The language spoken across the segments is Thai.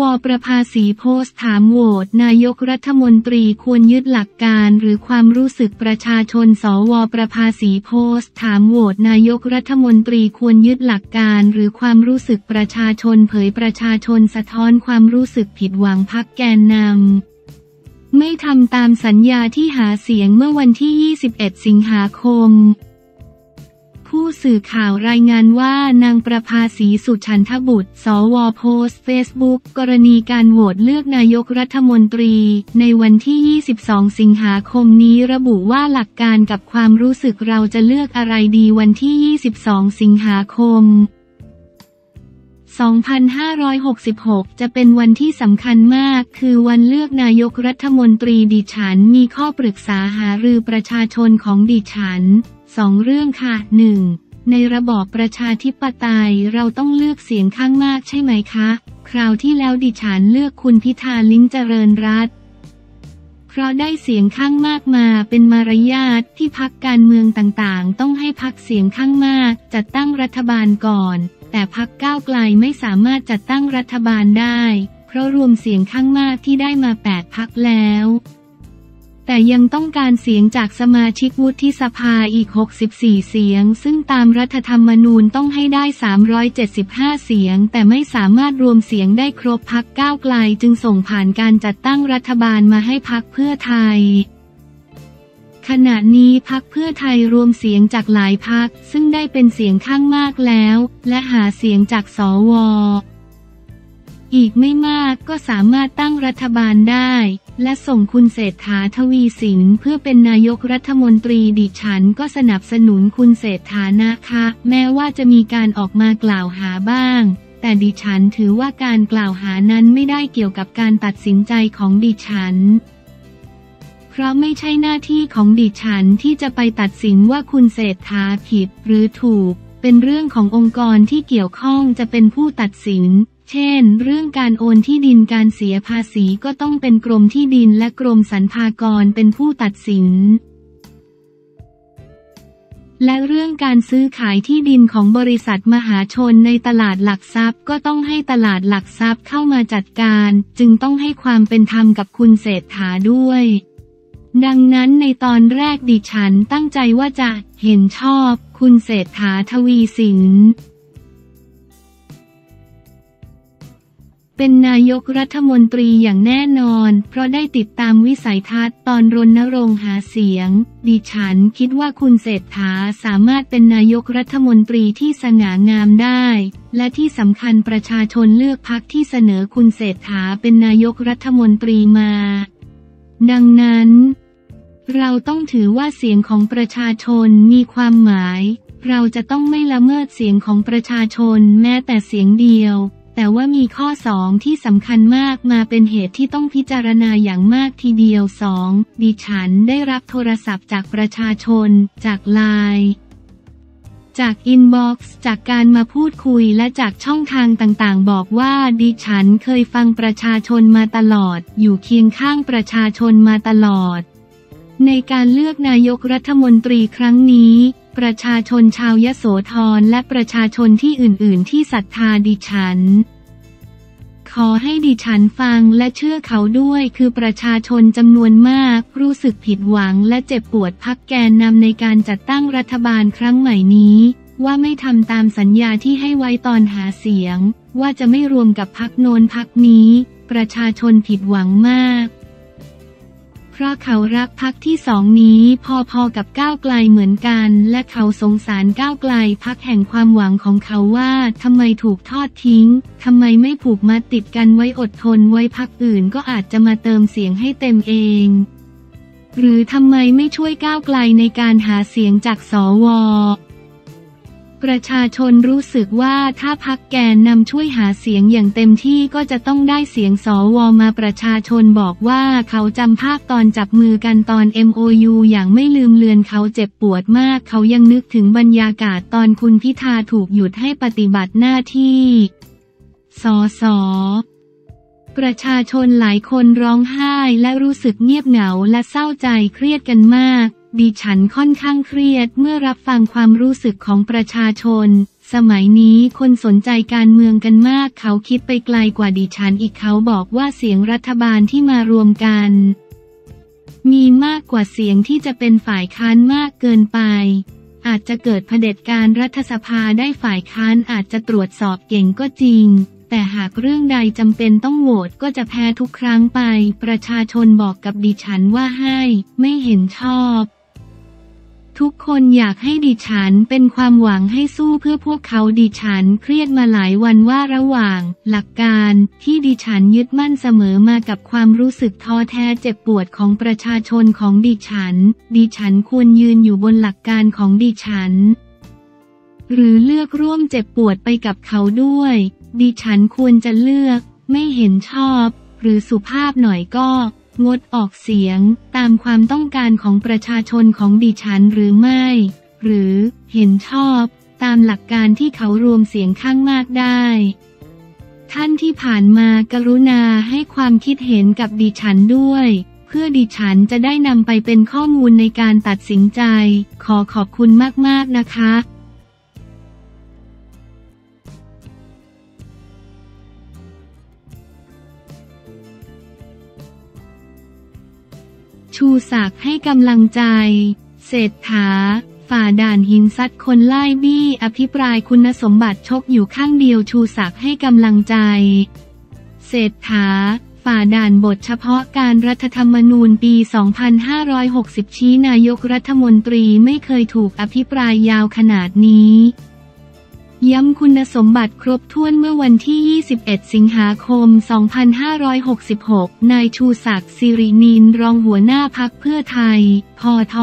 วประภาสีโพสต์ถามโหวตนายกรัฐมนตรีควรยึดหลักการหรือความรู้สึกประชาชน สวประภาสีโพสต์ถามโหวตนายกรัฐมนตรีควรยึดหลักการ หรือความรู้สึกประชาชนเผยประชาชนสะท้อนความรู้สึกผิดหวังพักแกนนำไม่ทำตามสัญญาที่หาเสียงเมื่อวันที่ 21 สิงหาคม ผู้สื่อข่าวรายงานว่านางประภาสีสุชันทบุตร สวโพสเฟซบุ๊กกรณีการโหวตเลือกนายกรัฐมนตรี ในวันที่ 22 สิงหาคมนี้ระบุว่าหลักการกับความรู้สึกเราจะเลือกอะไรดีวันที่ 22 สิงหาคม 2566 จะเป็นวันที่สำคัญมาก คือวันเลือกนายกรัฐมนตรีดิฉันมีข้อปรึกษาหารือประชาชนของดิฉันสองเรื่องค่ะหนึ่งในระบอบประชาธิปไตยเราต้องเลือกเสียงข้างมากใช่ไหมคะ คราวที่แล้วดิฉันเลือกคุณพิธาลิ้มเจริญรัต เพราะได้เสียงข้างมากมาเป็นมารยาทที่พักการเมืองต่างๆ ต้องให้พักเสียงข้างมากจัดตั้งรัฐบาลก่อน แต่พักก้าวไกลไม่สามารถจัดตั้งรัฐบาลได้ เพราะรวมเสียงข้างมากที่ได้มา8พักแล้ว แต่ยังต้องการเสียงจากสมาชิกวุฒิสภาอีก 64 เสียง ซึ่งตามรัฐธรรมนูญต้องให้ได้ 375 เสียง แต่ไม่สามารถรวมเสียงได้ครบพักก้าวไกลจึงส่งผ่านการจัดตั้งรัฐบาลมาให้พักเพื่อไทยขณะนี้พักเพื่อไทยรวมเสียงจากหลายพัก ซึ่งได้เป็นเสียงข้างมากแล้ว และหาเสียงจากสวอีกไม่มากก็สามารถตั้งรัฐบาลได้ และส่งคุณเศรษฐาทวีสินเพื่อเป็นนายกรัฐมนตรีดิฉันก็สนับสนุนคุณเศรษฐานะคะ แม้ว่าจะมีการออกมากล่าวหาบ้าง แต่ดิฉันถือว่าการกล่าวหานั้นไม่ได้เกี่ยวกับการตัดสินใจของดิฉัน เพราะไม่ใช่หน้าที่ของดิฉันที่จะไปตัดสินว่าคุณเศรษฐาผิดหรือถูก เป็นเรื่องขององค์กรที่เกี่ยวข้องจะเป็นผู้ตัดสิน เช่น เรื่องการโอนที่ดินการเสียภาษีก็ต้องเป็นกรมที่ดินและกรมสรรพากรเป็นผู้ตัดสิน และเรื่องการซื้อขายที่ดินของบริษัทมหาชนในตลาดหลักทรัพย์ ก็ต้องให้ตลาดหลักทรัพย์เข้ามาจัดการ จึงต้องให้ความเป็นธรรมกับคุณเศรษฐาด้วยดังนั้นในตอนแรกดิฉันตั้งใจว่าจะเห็นชอบคุณเศรษฐาทวีสิน เป็นนายกรัฐมนตรีอย่างแน่นอน เพราะได้ติดตามวิสัยทัศน์ตอนรณรงค์หาเสียง ดิฉันคิดว่าคุณเศรษฐาสามารถเป็นนายกรัฐมนตรีที่สง่างามได้ และที่สำคัญประชาชนเลือกพักที่เสนอคุณเศรษฐาเป็นนายกรัฐมนตรีมา ดังนั้น เราต้องถือว่าเสียงของประชาชนมีความหมาย เราจะต้องไม่ละเมิดเสียงของประชาชนแม้แต่เสียงเดียว แต่ว่ามีข้อสองที่สำคัญมากมาเป็นเหตุที่ต้องพิจารณาอย่างมากทีเดียวสองดิฉันได้รับโทรศัพท์จากประชาชน จากไลน์จากอินบ็อกซ์จากการมาพูดคุยและจากช่องทางต่างๆ บอกว่าดิฉันเคยฟังประชาชนมาตลอด อยู่เคียงข้างประชาชนมาตลอด ในการเลือกนายกรัฐมนตรีครั้งนี้ ประชาชนชาวยโสธรและประชาชนที่อื่น ๆ ที่ศรัทธาดิฉัน ขอให้ดิฉันฟังและเชื่อเขาด้วยคือประชาชนจำนวนมาก รู้สึกผิดหวังและเจ็บปวดพักแกนนำในการจัดตั้งรัฐบาลครั้งใหม่นี้ ว่าไม่ทำตามสัญญาที่ให้ไว้ตอนหาเสียง ว่าจะไม่รวมกับพักโนนพักนี้ ประชาชนผิดหวังมาก เพราะเขารักพักที่สองนี้พอๆกับก้าวไกลเหมือนกัน และเขาสงสารก้าวไกลพักแห่งความหวังของเขาว่าทำไมถูกทอดทิ้งทำไมไม่ผูกมาติดกันไว้อดทนไว้พักอื่นก็อาจจะมาเติมเสียงให้เต็มเองหรือทำไมไม่ช่วยก้าวไกลในการหาเสียงจากสว ประชาชนรู้สึกว่าถ้าพักแกนนำช่วยหาเสียงอย่างเต็มที่ก็จะต้องได้เสียงสวมาประชาชนบอกว่าเขาจำภาพตอนจับมือกันตอน MOU อย่างไม่ลืมเลือนเขาเจ็บปวดมากเขายังนึกถึงบรรยากาศตอนคุณพิธาถูกหยุดให้ปฏิบัติหน้าที่สอสอประชาชนหลายคนร้องไห้และรู้สึกเงียบเหงาและเศร้าใจเครียดกันมาก ดิฉันค่อนข้างเครียดเมื่อรับฟังความรู้สึกของประชาชน สมัยนี้คนสนใจการเมืองกันมาก เขาคิดไปไกลกว่าดิฉันอีกเขาบอกว่าเสียงรัฐบาลที่มารวมกัน มีมากกว่าเสียงที่จะเป็นฝ่ายค้านมากเกินไป อาจจะเกิดเผด็จการรัฐสภาได้ฝ่ายค้านอาจจะตรวจสอบเก่งก็จริงแต่หากเรื่องใดจำเป็นต้องโหวตก็จะแพ้ทุกครั้งไป ประชาชนบอกกับดิฉันว่าให้ ไม่เห็นชอบ ทุกคนอยากให้ดิฉันเป็นความหวังให้สู้เพื่อพวกเขาดิฉันเครียดมาหลายวันว่าระหว่าง หลักการที่ดิฉันยึดมั่นเสมอมากับความรู้สึกท้อแท้เจ็บปวดของประชาชนของดิฉัน ดิฉันควรยืนอยู่บนหลักการของดิฉัน หรือเลือกร่วมเจ็บปวดไปกับเขาด้วย ดิฉันควรจะเลือก ไม่เห็นชอบ หรือสุภาพหน่อยก็ งดออกเสียงตามความต้องการของประชาชนของดิฉันหรือไม่ หรือเห็นชอบตามหลักการที่เขารวมเสียงข้างมากได้ ท่านที่ผ่านมากรุณาให้ความคิดเห็นกับดิฉันด้วย เพื่อดิฉันจะได้นำไปเป็นข้อมูลในการตัดสินใจ ขอขอบคุณมากๆนะคะ ชูศักดิ์ให้กำลังใจ เศรษฐา ฝ่าด่านหินซัดคนไล่บี้อภิปรายคุณสมบัติชกอยู่ข้างเดียวชูศักดิ์ให้กำลังใจ เศรษฐา ฝ่าด่านบทเฉพาะการรัฐธรรมนูญปี 2560 ชี้นายกรัฐมนตรีไม่เคยถูกอภิปรายยาวขนาดนี้ ย้ำคุณสมบัติครบถ้วนเมื่อวันที่ 21 สิงหาคม 2566 นายชูศักดิ์สิรินินรองหัวหน้าพักเพื่อไทย พอท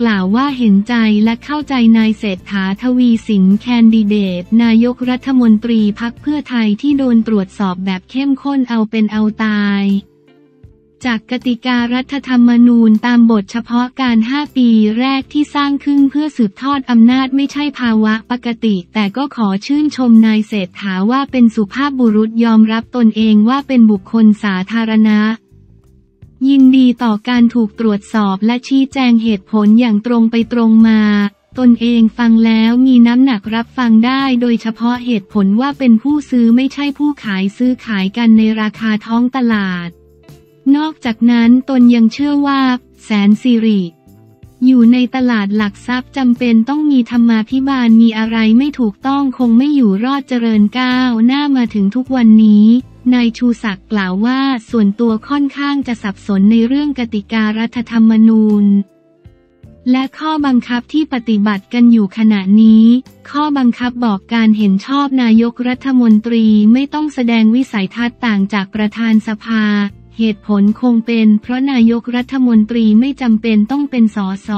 กล่าวว่าเห็นใจและเข้าใจนายเศรษฐาทวีสินแคนดิเดต นายกรัฐมนตรีพักเพื่อไทยที่โดนตรวจสอบแบบเข้มข้นเอาเป็นเอาตาย จากกติการัฐธรรมนูญตามบทเฉพาะการ 5 ปีแรกที่สร้างขึ้นเพื่อสืบทอดอำนาจไม่ใช่ภาวะปกติ แต่ก็ขอชื่นชมนายเศรษฐาว่าเป็นสุภาพบุรุษยอมรับตนเองว่าเป็นบุคคลสาธารณะ ยินดีต่อการถูกตรวจสอบและชี้แจงเหตุผลอย่างตรงไปตรงมา ตนเองฟังแล้วมีน้ำหนักรับฟังได้โดยเฉพาะเหตุผลว่าเป็นผู้ซื้อไม่ใช่ผู้ขายซื้อขายกันในราคาท้องตลาด นอกจากนั้นตนยังเชื่อว่า แสนสิริอยู่ในตลาดหลักทรัพย์จำเป็นต้องมีธรรมาภิบาลมีอะไรไม่ถูกต้องคงไม่อยู่รอดเจริญก้าวหน้ามาถึงทุกวันนี้ นายชูศักดิ์กล่าวว่าส่วนตัวค่อนข้างจะสับสนในเรื่องกติการัฐธรรมนูญ และข้อบังคับที่ปฏิบัติกันอยู่ขณะนี้ ข้อบังคับบอกการเห็นชอบนายกรัฐมนตรีไม่ต้องแสดงวิสัยทัศน์ต่างจากประธานสภา เหตุผลคงเป็นเพราะนายกรัฐมนตรีไม่จำเป็นต้องเป็นสส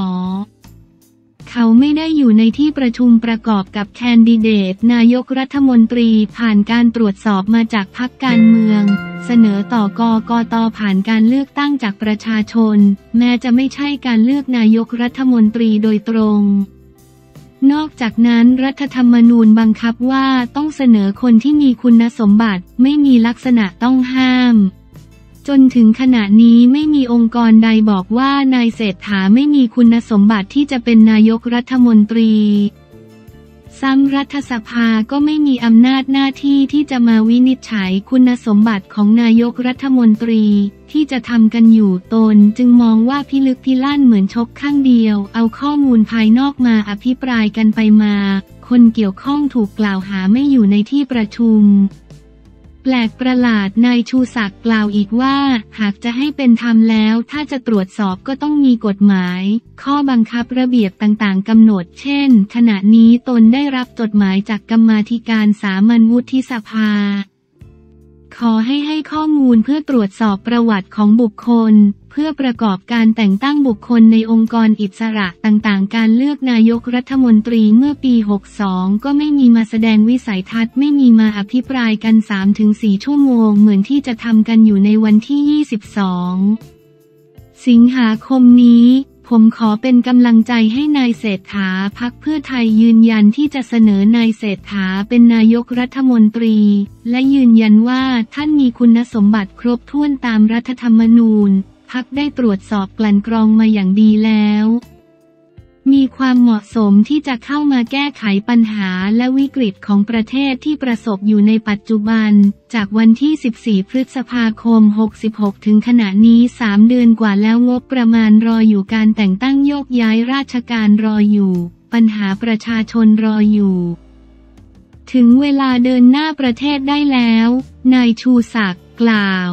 เขาไม่ได้อยู่ในที่ประชุมประกอบกับแคนดิเดต นายกรัฐมนตรีผ่านการตรวจสอบมาจากพรรคการเมือง เสนอต่อกกตผ่านการเลือกตั้งจากประชาชน แม้จะไม่ใช่การเลือกนายกรัฐมนตรีโดยตรง นอกจากนั้นรัฐธรรมนูญบังคับว่าต้องเสนอคนที่มีคุณสมบัติไม่มีลักษณะต้องห้าม จนถึงขณะนี้ไม่มีองค์กรใดบอกว่านายเศรษฐาไม่มีคุณสมบัติที่จะเป็นนายกรัฐมนตรี ซ้ำรัฐสภาก็ไม่มีอำนาจหน้าที่ที่จะมาวินิจฉัยคุณสมบัติของนายกรัฐมนตรี ที่จะทำกันอยู่ตนจึงมองว่าพิลึกพิลั่นเหมือนชกข้างเดียว เอาข้อมูลภายนอกมาอภิปรายกันไปมา คนเกี่ยวข้องถูกกล่าวหาไม่อยู่ในที่ประชุม แปลกประหลาดนายชูศักดิ์กล่าวอีกว่า หากจะให้เป็นธรรมแล้ว ถ้าจะตรวจสอบก็ต้องมีกฎหมาย ข้อบังคับระเบียบต่างๆกำหนด เช่น ขณะนี้ตนได้รับจดหมายจากกรรมาธิการสามัญวุฒิสภา ขอให้ให้ข้อมูลเพื่อตรวจสอบประวัติของบุคคล เพื่อประกอบการแต่งตั้งบุคคลในองค์กรอิสระต่างๆ การเลือกนายกรัฐมนตรีเมื่อปี 62 ก็ไม่มีมาแสดงวิสัยทัศน์ไม่มีมาอภิปรายกัน 3-4 ชั่วโมง เหมือนที่จะทำกันอยู่ในวันที่ 22 สิงหาคมนี้ ผมขอเป็นกำลังใจให้นายเศรษฐาพักเพื่อไทยยืนยันที่จะเสนอนายเศรษฐาเป็นนายกรัฐมนตรี และยืนยันว่าท่านมีคุณสมบัติครบถ้วนตามรัฐธรรมนูญ พักได้ตรวจสอบกลั่นกรองมาอย่างดีแล้ว มีความเหมาะสมที่จะเข้ามาแก้ไขปัญหาและวิกฤตของประเทศที่ประสบอยู่ในปัจจุบัน จากวันที่ 14 พฤษภาคม 66 ถึงขณะนี้ 3 เดือนกว่าแล้วงบประมาณรออยู่การแต่งตั้งโยกย้ายราชการรออยู่ ปัญหาประชาชนรออยู่ ถึงเวลาเดินหน้าประเทศได้แล้ว นายชูศักดิ์กล่าว